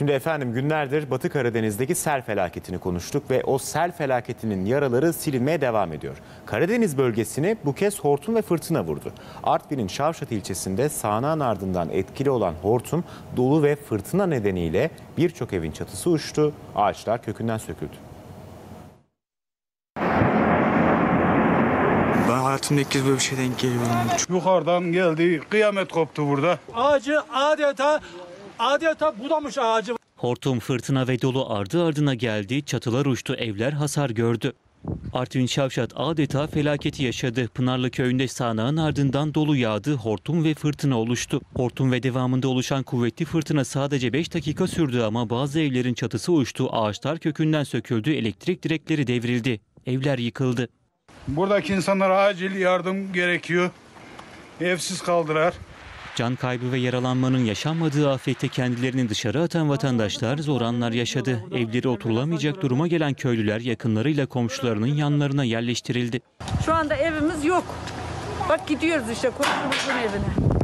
Şimdi efendim günlerdir Batı Karadeniz'deki sel felaketini konuştuk ve o sel felaketinin yaraları silinmeye devam ediyor. Karadeniz bölgesini bu kez hortum ve fırtına vurdu. Artvin'in Şavşat ilçesinde sağanağın ardından etkili olan hortum, dolu ve fırtına nedeniyle birçok evin çatısı uçtu, ağaçlar kökünden söküldü. Ben hayatımda ilk kez böyle bir şey denk geliyorum. Yukarıdan geldi, kıyamet koptu burada. Ağacı adeta adeta budamış ağacı. Hortum, fırtına ve dolu ardı ardına geldi, çatılar uçtu, evler hasar gördü. Artvin Şavşat adeta felaketi yaşadı. Pınarlı köyünde sağanağın ardından dolu yağdı, hortum ve fırtına oluştu. Hortum ve devamında oluşan kuvvetli fırtına sadece 5 dakika sürdü ama bazı evlerin çatısı uçtu, ağaçlar kökünden söküldü, elektrik direkleri devrildi. Evler yıkıldı. Buradaki insanlara acil yardım gerekiyor. Evsiz kaldılar. Can kaybı ve yaralanmanın yaşanmadığı afette kendilerini dışarı atan vatandaşlar zor anlar yaşadı. Evleri oturulamayacak duruma gelen köylüler yakınlarıyla komşularının yanlarına yerleştirildi. Şu anda evimiz yok. Bak gidiyoruz işte komşumuzun evine.